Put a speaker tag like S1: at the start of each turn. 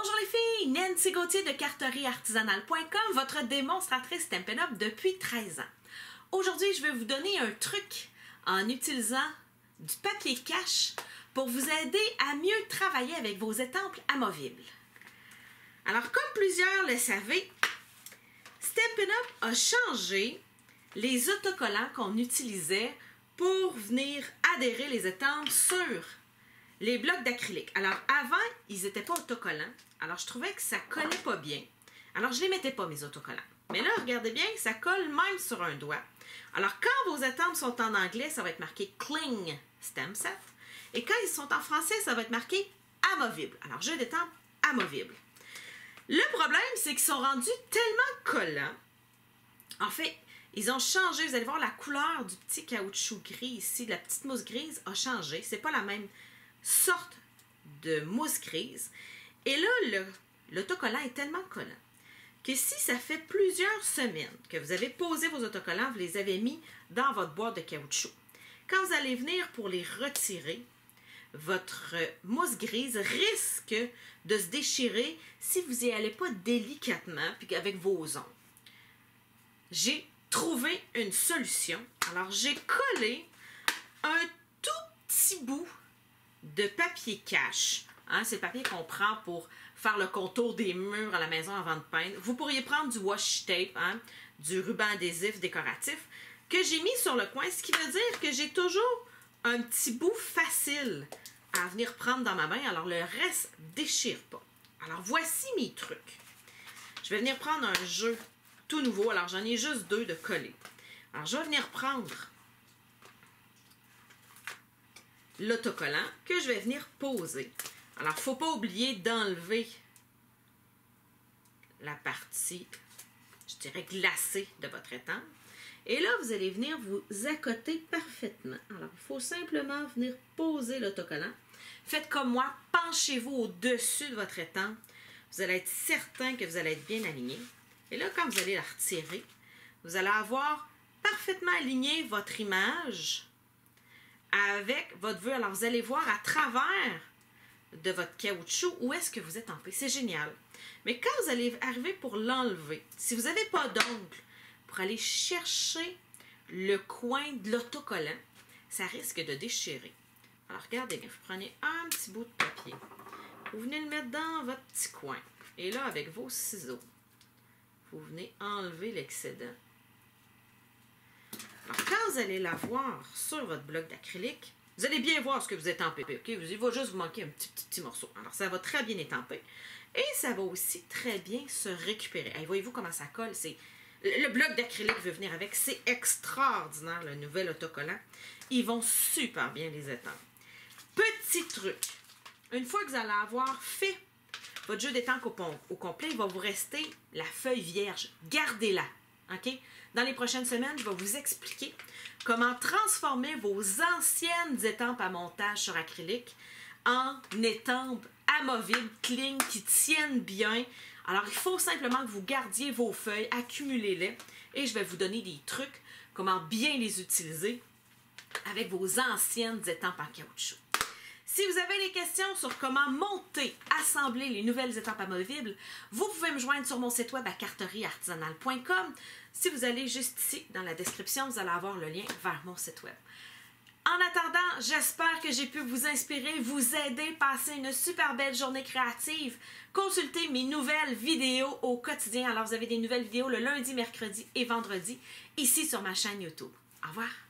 S1: Bonjour les filles, Nancy Gauthier de carterieartisanale.com, votre démonstratrice Stampin' Up depuis 13 ans. Aujourd'hui, je vais vous donner un truc en utilisant du papier cache pour vous aider à mieux travailler avec vos étampes amovibles. Alors, comme plusieurs le savez, Stampin' Up a changé les autocollants qu'on utilisait pour venir adhérer les étampes sur les blocs d'acrylique. Alors, avant, ils n'étaient pas autocollants. Alors, je trouvais que ça collait pas bien. Alors, je ne les mettais pas, mes autocollants. Mais là, regardez bien, ça colle même sur un doigt. Alors, quand vos étampes sont en anglais, ça va être marqué Cling Stem Set. Et quand ils sont en français, ça va être marqué Amovible. Alors, jeu d'étampes amovible. Le problème, c'est qu'ils sont rendus tellement collants. En fait, ils ont changé. Vous allez voir, la couleur du petit caoutchouc gris ici, de la petite mousse grise, a changé. C'est pas la même sorte de mousse grise. Et là, l'autocollant est tellement collant que si ça fait plusieurs semaines que vous avez posé vos autocollants, vous les avez mis dans votre boîte de caoutchouc, quand vous allez venir pour les retirer, votre mousse grise risque de se déchirer si vous n'y allez pas délicatement puis avec vos ongles. J'ai trouvé une solution. Alors, j'ai collé un de papier cache. Hein, c'est le papier qu'on prend pour faire le contour des murs à la maison avant de peindre. Vous pourriez prendre du washi tape, hein, du ruban adhésif décoratif, que j'ai mis sur le coin, ce qui veut dire que j'ai toujours un petit bout facile à venir prendre dans ma main, alors le reste déchire pas. Alors voici mes trucs. Je vais venir prendre un jeu tout nouveau, alors j'en ai juste deux de coller. Alors je vais venir prendre l'autocollant que je vais venir poser. Alors, il ne faut pas oublier d'enlever la partie, je dirais, glacée de votre étampe. Et là, vous allez venir vous accoter parfaitement. Alors, il faut simplement venir poser l'autocollant. Faites comme moi, penchez-vous au-dessus de votre étampe. Vous allez être certain que vous allez être bien aligné. Et là, quand vous allez la retirer, vous allez avoir parfaitement aligné votre image avec votre vue. Alors, vous allez voir à travers de votre caoutchouc où est-ce que vous êtes en paix. C'est génial. Mais quand vous allez arriver pour l'enlever, si vous n'avez pas d'ongle, pour aller chercher le coin de l'autocollant, ça risque de déchirer. Alors, regardez bien, vous prenez un petit bout de papier. Vous venez le mettre dans votre petit coin. Et là, avec vos ciseaux, vous venez enlever l'excédent. Quand vous allez l'avoir sur votre bloc d'acrylique, vous allez bien voir ce que vous êtes OK? Il va juste vous manquer un petit, petit, petit morceau. Alors, ça va très bien étamper. Et ça va aussi très bien se récupérer. Voyez-vous comment ça colle? C'est Le bloc d'acrylique veut venir avec. C'est extraordinaire, le nouvel autocollant. Ils vont super bien les étendre. Petit truc. Une fois que vous allez avoir fait votre jeu d'étanque au, au complet, il va vous rester la feuille vierge. Gardez-la. Dans les prochaines semaines, je vais vous expliquer comment transformer vos anciennes étampes à montage sur acrylique en étampes amovibles, clean, qui tiennent bien. Alors, il faut simplement que vous gardiez vos feuilles, accumulez-les et je vais vous donner des trucs, comment bien les utiliser avec vos anciennes étampes en caoutchouc. Si vous avez des questions sur comment monter, assembler les nouvelles étampes amovibles, vous pouvez me joindre sur mon site web à carterieartisanale.com. Si vous allez juste ici dans la description, vous allez avoir le lien vers mon site web. En attendant, j'espère que j'ai pu vous inspirer, vous aider, passer une super belle journée créative. Consultez mes nouvelles vidéos au quotidien. Alors, vous avez des nouvelles vidéos le lundi, mercredi et vendredi ici sur ma chaîne YouTube. Au revoir.